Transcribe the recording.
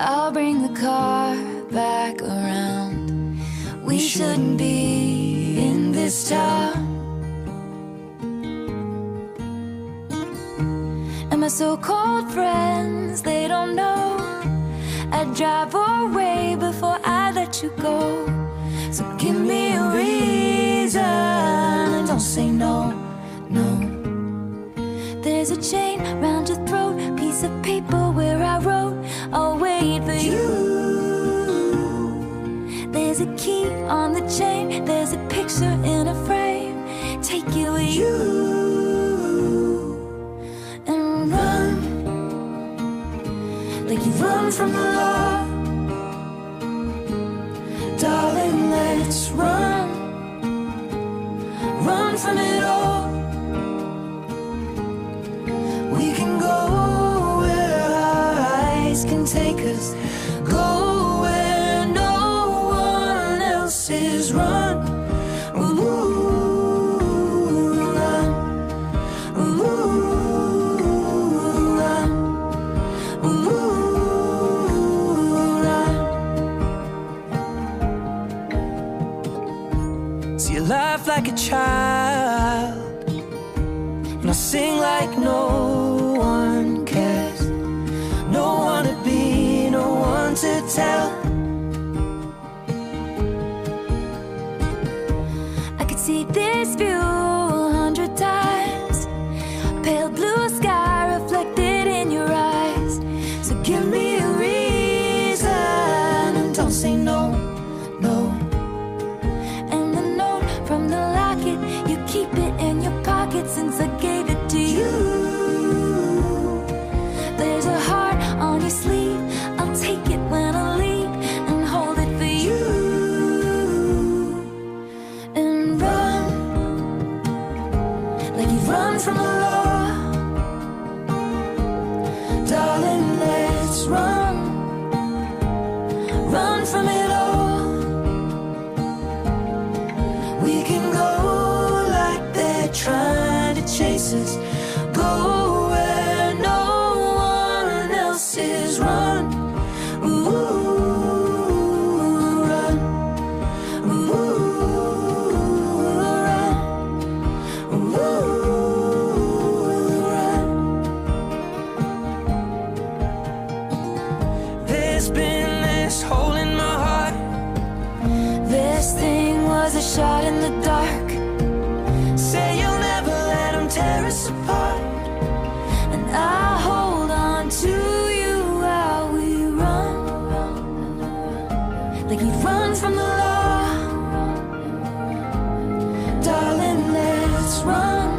I'll bring the car back around. We shouldn't be in this town. And my so called friends, they don't know. I'd drive away before I let you go. So give key on the chain, there's a picture in a frame. Take it with you and run like you run from the law. Darling, let's run, run from it all. We can go where our eyes can take us. Go You laugh like a child And I sing like no one cares No one to be, no one to tell I could see this view a hundred times. Pale blue sky reflected in your eyes. So give me a reason and don't say no. Run from the law. Darling, let's run, run from it all. We can go like they're trying to chase us Go where no one else is Run, been this hole in my heart. This thing was a shot in the dark. Say you'll never let them tear us apart. And I'll hold on to you while we run Like you run from the law. Darling, let's run.